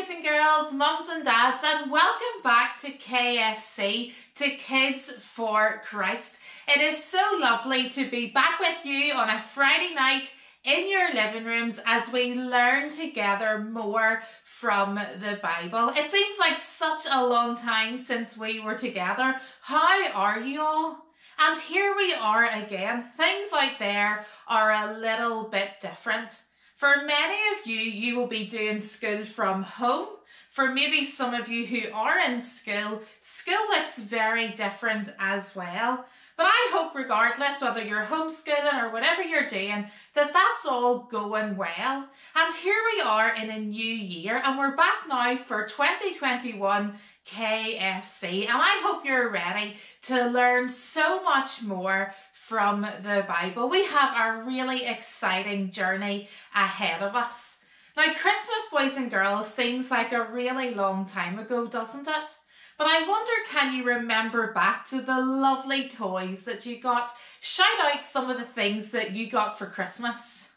boys and girls, mums and dads, and welcome back to KFC, to Kids for Christ. It is so lovely to be back with you on a Friday night in your living rooms as we learn together more from the Bible. It seems like such a long time since we were together. How are you all? And here we are again. Things out there are a little bit different. For many of you, you will be doing school from home. For maybe some of you who are in school, school looks very different as well. But I hope regardless whether you're homeschooling or whatever you're doing, that that's all going well. And here we are in a new year and we're back now for 2021 KFC. And I hope you're ready to learn so much more from the Bible. We have a really exciting journey ahead of us. Now, Christmas, boys and girls, seems like a really long time ago, doesn't it? But I wonder, can you remember back to the lovely toys that you got? Shout out some of the things that you got for Christmas.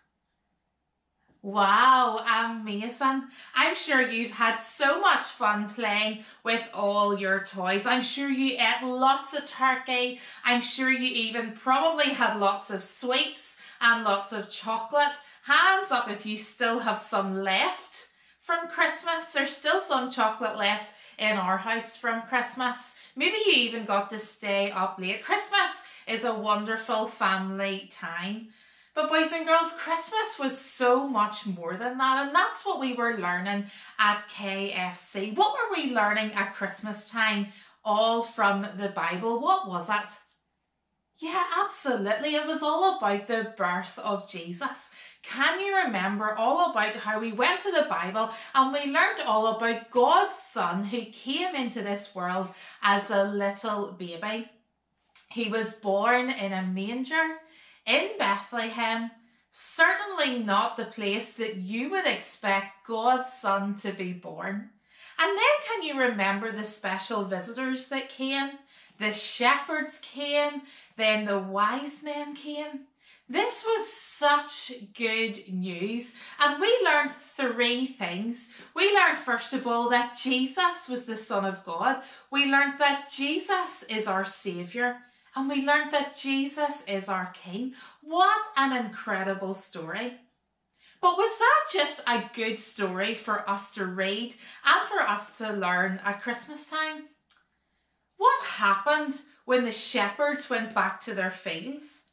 Wow, amazing. I'm sure you've had so much fun playing with all your toys. I'm sure you ate lots of turkey. I'm sure you even probably had lots of sweets and lots of chocolate. Hands up if you still have some left from Christmas. There's still some chocolate left in our house from Christmas. Maybe you even got to stay up late. Christmas is a wonderful family time. But boys and girls, Christmas was so much more than that. And that's what we were learning at KFC. What were we learning at Christmas time? All from the Bible. What was it? Yeah, absolutely. It was all about the birth of Jesus. Can you remember all about how we went to the Bible and we learned all about God's Son who came into this world as a little baby? He was born in a manger in Bethlehem, certainly not the place that you would expect God's Son to be born. And then can you remember the special visitors that came? The shepherds came, then the wise men came. This was such good news, and we learned three things. We learned, first of all, that Jesus was the Son of God. We learned that Jesus is our Saviour and we learned that Jesus is our King. What an incredible story. But was that just a good story for us to read and for us to learn at Christmas time? What happened when the shepherds went back to their fields?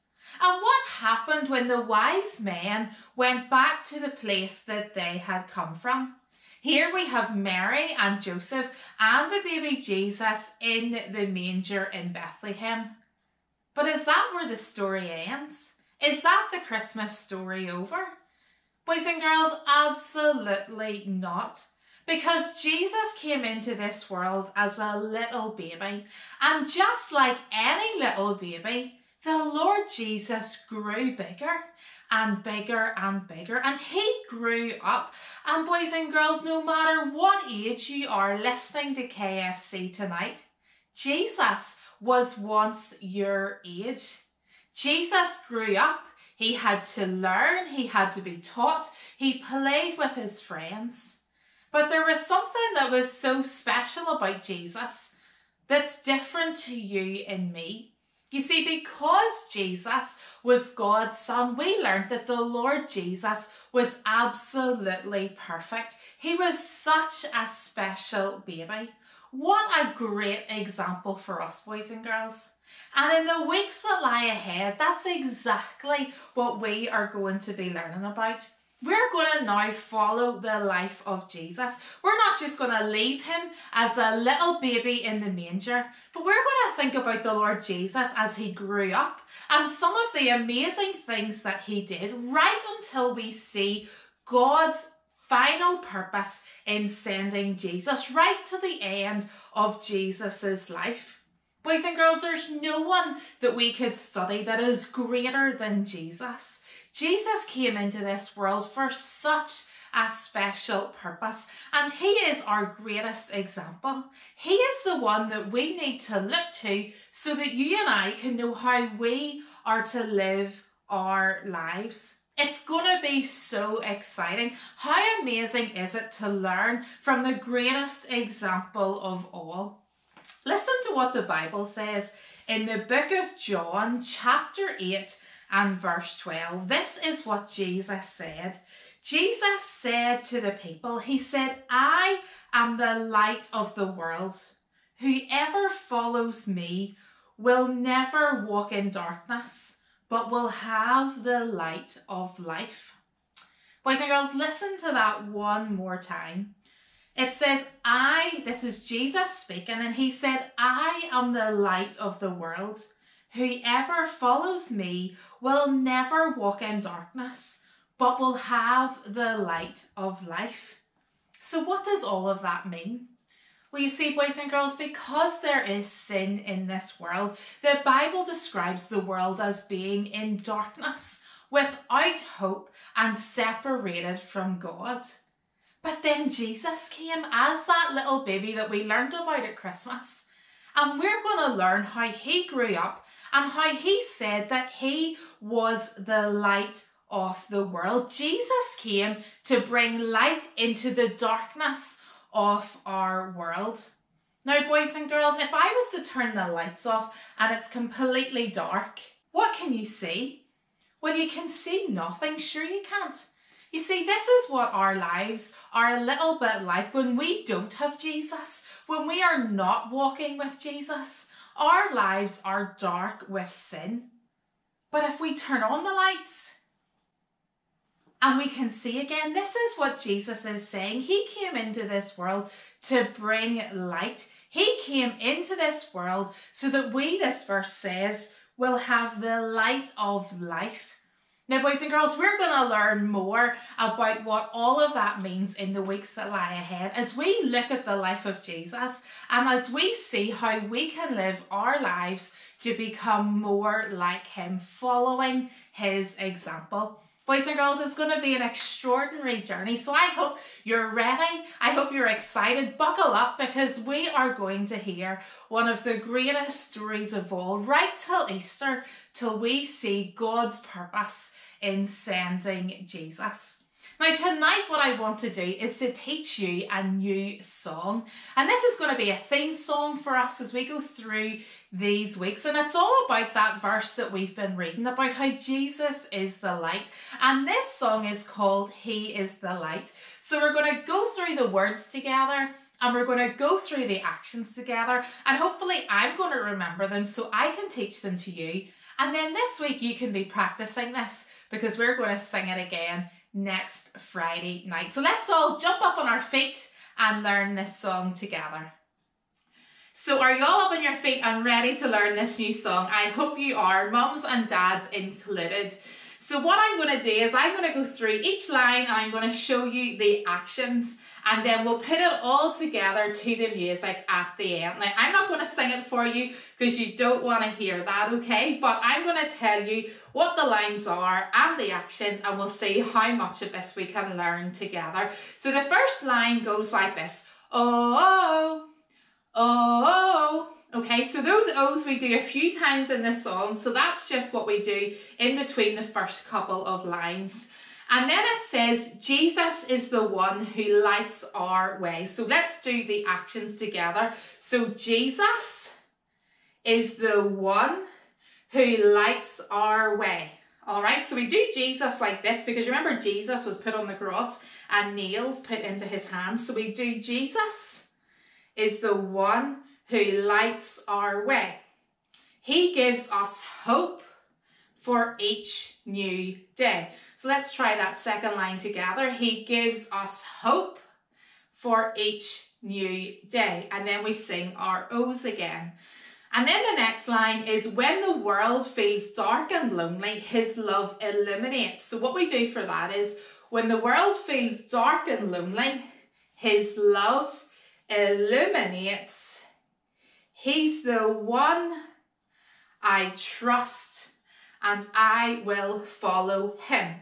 And what happened when the wise men went back to the place that they had come from? Here we have Mary and Joseph and the baby Jesus in the manger in Bethlehem. But is that where the story ends? Is that the Christmas story over? Boys and girls, absolutely not. Because Jesus came into this world as a little baby, and just like any little baby, the Lord Jesus grew bigger and bigger and bigger, and he grew up. And boys and girls, no matter what age you are listening to KFC tonight, Jesus was once your age. Jesus grew up. He had to learn. He had to be taught. He played with his friends. But there was something that was so special about Jesus that's different to you and me. You see, because Jesus was God's son, we learned that the Lord Jesus was absolutely perfect. He was such a special baby. What a great example for us, boys and girls. And in the weeks that lie ahead, that's exactly what we are going to be learning about. We're going to now follow the life of Jesus. We're not just going to leave him as a little baby in the manger, but we're going to think about the Lord Jesus as he grew up and some of the amazing things that he did right until we see God's final purpose in sending Jesus right to the end of Jesus's life. Boys and girls, there's no one that we could study that is greater than Jesus. Jesus came into this world for such a special purpose and he is our greatest example. He is the one that we need to look to so that you and I can know how we are to live our lives. It's going to be so exciting. How amazing is it to learn from the greatest example of all? Listen to what the Bible says in the book of John, chapter 8 and verse 12. This is what Jesus said. Jesus said to the people, He said, I am the light of the world. Whoever follows me will never walk in darkness, but will have the light of life. Boys and girls, listen to that one more time. It says, I, this is Jesus speaking, and he said, I am the light of the world. Whoever follows me will never walk in darkness, but will have the light of life. So, what does all of that mean? Well, you see, boys and girls, because there is sin in this world, the Bible describes the world as being in darkness, without hope, and separated from God. But then Jesus came as that little baby that we learned about at Christmas. And we're going to learn how he grew up and how he said that he was the light of the world. Jesus came to bring light into the darkness of our world. Now, boys and girls, if I was to turn the lights off and it's completely dark, what can you see? Well, you can see nothing. Sure, you can't. You see, this is what our lives are a little bit like when we don't have Jesus, when we are not walking with Jesus. Our lives are dark with sin. But if we turn on the lights, and we can see again, this is what Jesus is saying. He came into this world to bring light. He came into this world so that we, this verse says, will have the light of life. Now, boys and girls, we're going to learn more about what all of that means in the weeks that lie ahead as we look at the life of Jesus and as we see how we can live our lives to become more like Him, following His example. Boys and girls, it's going to be an extraordinary journey. So I hope you're ready. I hope you're excited. Buckle up because we are going to hear one of the greatest stories of all, right till Easter, till we see God's purpose in sending Jesus. Now, tonight, what I want to do is to teach you a new song. And this is going to be a theme song for us as we go through these weeks. And it's all about that verse that we've been reading about how Jesus is the light. And this song is called He is the Light. So we're going to go through the words together and we're going to go through the actions together. And hopefully, I'm going to remember them so I can teach them to you. And then this week, you can be practicing this because we're going to sing it again next Friday night. So let's all jump up on our feet and learn this song together. So are you all up on your feet and ready to learn this new song? I hope you are, mums and dads included. So what I'm going to do is I'm going to go through each line and I'm going to show you the actions and then we'll put it all together to the music at the end. Now, I'm not going to sing it for you because you don't want to hear that, okay? But I'm going to tell you what the lines are and the actions and we'll see how much of this we can learn together. So the first line goes like this. Oh, oh, oh. Okay, so those O's we do a few times in this song, so that's just what we do in between the first couple of lines. And then it says, Jesus is the one who lights our way. So let's do the actions together. So Jesus is the one who lights our way. All right, so we do Jesus like this because remember Jesus was put on the cross and nails put into his hands. So we do Jesus is the one who lights our way. He gives us hope for each new day. So let's try that second line together. He gives us hope for each new day. And then we sing our O's again. And then the next line is when the world feels dark and lonely, his love illuminates. So what we do for that is when the world feels dark and lonely, his love illuminates. He's the one I trust and I will follow him.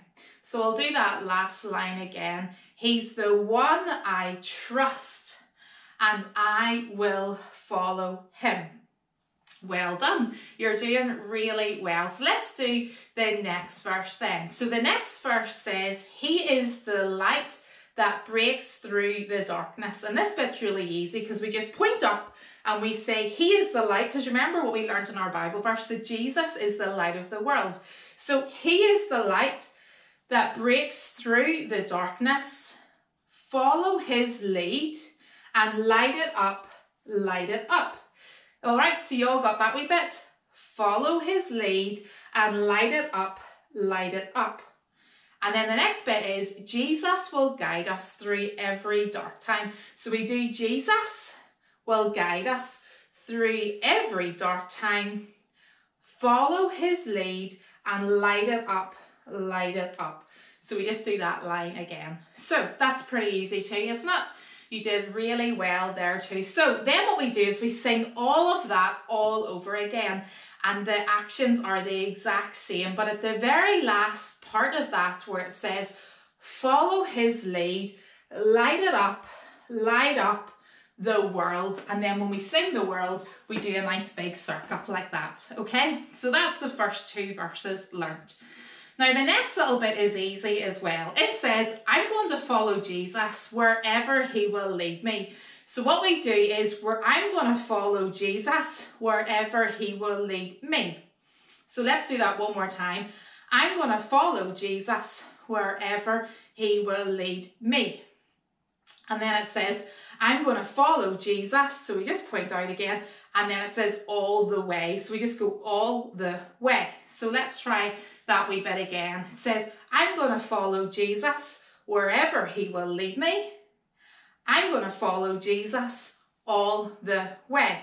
So I'll do that last line again. He's the one I trust and I will follow him. Well done. You're doing really well. So let's do the next verse then. So the next verse says, He is the light that breaks through the darkness. And this bit's really easy because we just point up and we say, He is the light. Because remember what we learned in our Bible verse that Jesus is the light of the world. So He is the light that breaks through the darkness. Follow His lead and light it up, light it up. All right, so you all got that wee bit? Follow his lead and light it up, light it up. And then the next bit is Jesus will guide us through every dark time. So we do Jesus will guide us through every dark time. Follow his lead and light it up, light it up. So we just do that line again. So that's pretty easy too, isn't it? You did really well there too. So then what we do is we sing all of that all over again and the actions are the exact same. But at the very last part of that where it says, follow his lead, light it up, light up the world. And then when we sing the world, we do a nice big circle like that. Okay, so that's the first two verses learnt. Now, the next little bit is easy as well. It says, I'm going to follow Jesus wherever he will lead me. So what we do is where I'm going to follow Jesus wherever he will lead me. So let's do that one more time. I'm going to follow Jesus wherever he will lead me. And then it says, I'm going to follow Jesus. So we just point out again, and then it says all the way. So we just go all the way. So let's try that wee bit again. It says, I'm going to follow Jesus wherever he will lead me. I'm going to follow Jesus all the way.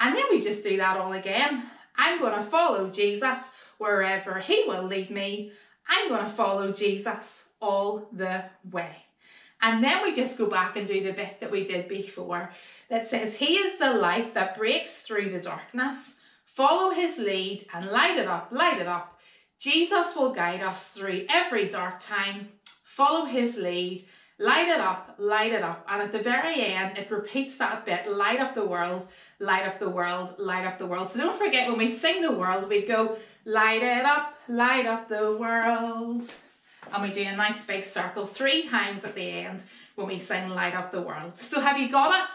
And then we just do that all again. I'm going to follow Jesus wherever he will lead me. I'm going to follow Jesus all the way. And then we just go back and do the bit that we did before that says, He is the light that breaks through the darkness. Follow his lead and light it up, light it up. Jesus will guide us through every dark time. Follow his lead, light it up, light it up. And at the very end, it repeats that bit light up the world, light up the world, light up the world. So don't forget when we sing the world, we go light it up, light up the world and we do a nice big circle three times at the end when we sing Light Up the World. So have you got it?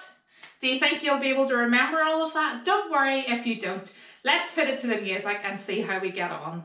Do you think you'll be able to remember all of that? Don't worry if you don't. Let's put it to the music and see how we get on.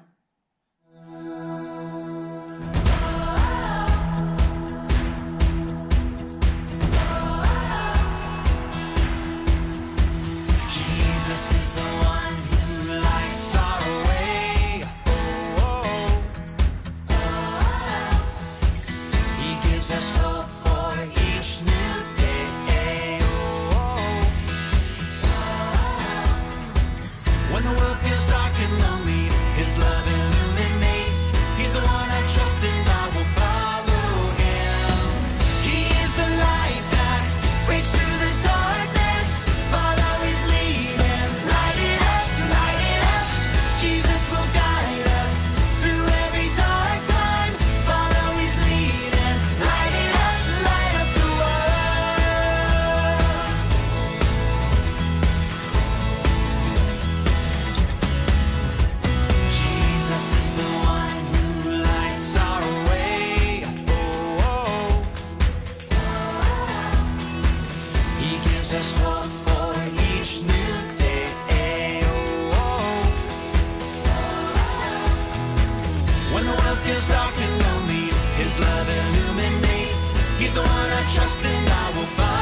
feels dark and lonely, His love illuminates. He's the one I trust and I will find.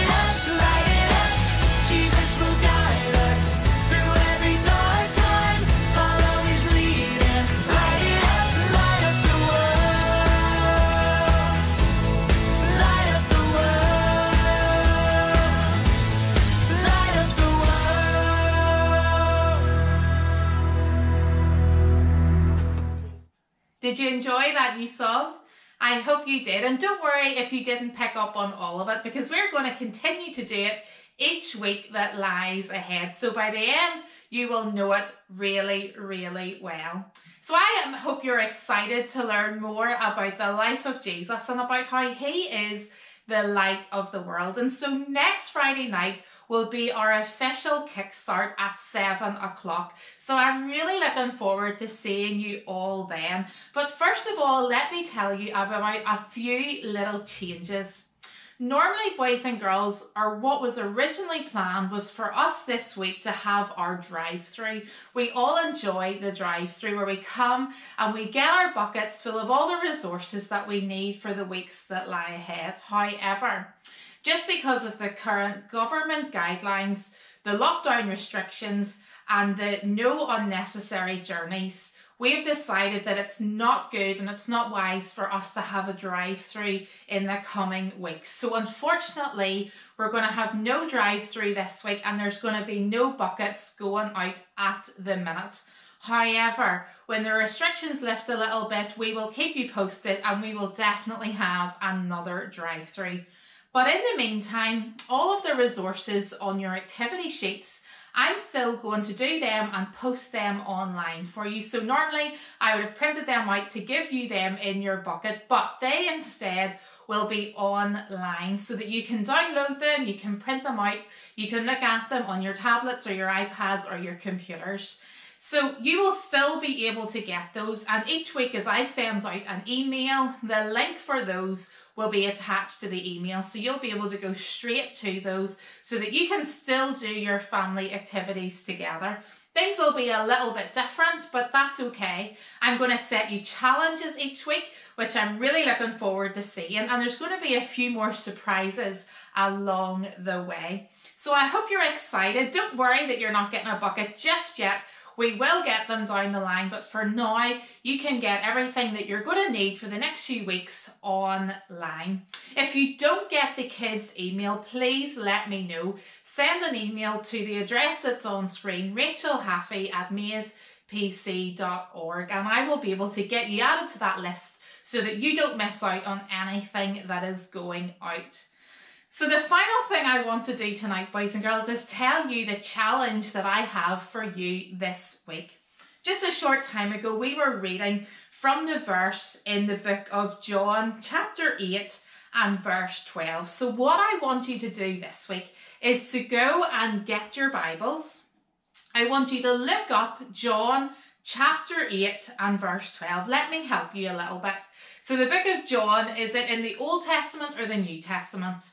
Did you enjoy that new song? I hope you did. And don't worry if you didn't pick up on all of it because we're going to continue to do it each week that lies ahead. So by the end, you will know it really, really well. So I hope you're excited to learn more about the life of Jesus and about how he is the light of the world. And so next Friday night will be our official kickstart at seven o'clock. So I'm really looking forward to seeing you all then. But first of all, let me tell you about a few little changes. Normally, boys and girls, or what was originally planned was for us this week to have our drive through. We all enjoy the drive through where we come and we get our buckets full of all the resources that we need for the weeks that lie ahead. However, just because of the current government guidelines, the lockdown restrictions, and the no unnecessary journeys, we've decided that it's not good and it's not wise for us to have a drive through in the coming weeks. So, unfortunately, we're going to have no drive through this week and there's going to be no buckets going out at the minute. However, when the restrictions lift a little bit, we will keep you posted and we will definitely have another drive through. But in the meantime, all of the resources on your activity sheets I'm still going to do them and post them online for you. So normally I would have printed them out to give you them in your bucket, but they instead will be online so that you can download them, you can print them out, you can look at them on your tablets or your iPads or your computers. So you will still be able to get those and each week as I send out an email, the link for those will be attached to the email. So you'll be able to go straight to those so that you can still do your family activities together. Things will be a little bit different, but that's okay. I'm going to set you challenges each week, which I'm really looking forward to seeing. And there's going to be a few more surprises along the way. So I hope you're excited. Don't worry that you're not getting a bucket just yet we will get them down the line, but for now, you can get everything that you're going to need for the next few weeks online. If you don't get the kids' email, please let me know. Send an email to the address that's on screen, Rachel Haffey at mazepc.org, and I will be able to get you added to that list so that you don't miss out on anything that is going out. So the final thing I want to do tonight, boys and girls, is tell you the challenge that I have for you this week. Just a short time ago, we were reading from the verse in the book of John, chapter 8 and verse 12. So what I want you to do this week is to go and get your Bibles. I want you to look up John chapter 8 and verse 12. Let me help you a little bit. So the book of John, is it in the Old Testament or the New Testament?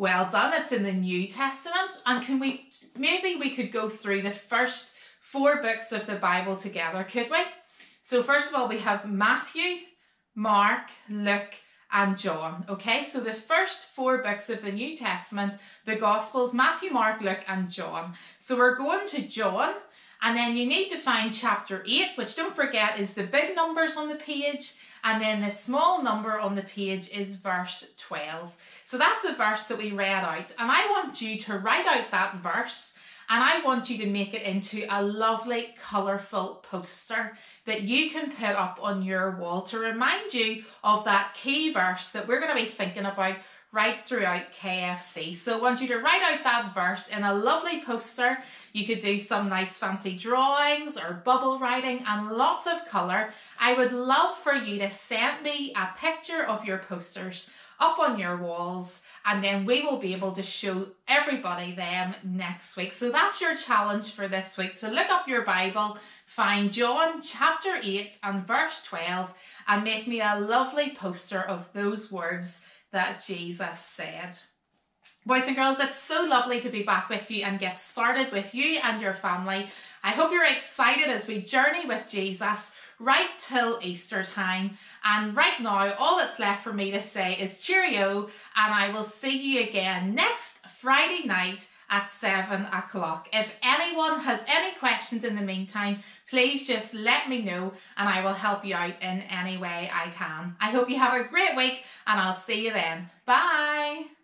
Well done, it's in the New Testament. And can we, maybe we could go through the first four books of the Bible together, could we? So first of all, we have Matthew, Mark, Luke, and John. Okay, so the first four books of the New Testament, the Gospels, Matthew, Mark, Luke, and John. So we're going to John, and then you need to find chapter 8, which don't forget is the big numbers on the page, and then the small number on the page is verse 12. So that's the verse that we read out. And I want you to write out that verse and I want you to make it into a lovely, colourful poster that you can put up on your wall to remind you of that key verse that we're going to be thinking about right throughout KFC. So I want you to write out that verse in a lovely poster. You could do some nice fancy drawings or bubble writing and lots of colour. I would love for you to send me a picture of your posters up on your walls and then we will be able to show everybody them next week. So that's your challenge for this week. So look up your Bible, find John chapter 8 and verse 12 and make me a lovely poster of those words that Jesus said. Boys and girls, it's so lovely to be back with you and get started with you and your family. I hope you're excited as we journey with Jesus right till Easter time. And right now, all that's left for me to say is cheerio, and I will see you again next Friday night at 7 o'clock. If anyone has any questions in the meantime, please just let me know and I will help you out in any way I can. I hope you have a great week and I'll see you then. Bye!